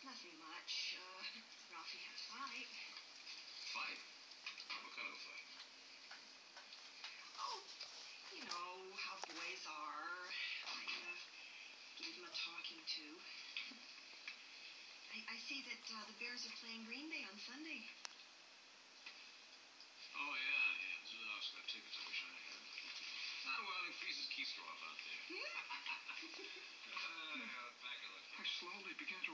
Nothing much. Uh, Ralphie had a fight. Fight? What kind of a fight? Oh, you know how boys are. I uh, gave him a talking to. I, I see that uh, the Bears are playing Green Bay on Sunday. Oh, yeah, yeah. Zudok's got tickets. I wish I had. Ah, well, he freezes Keystroff out there. Hmm? uh, back of the I slowly began to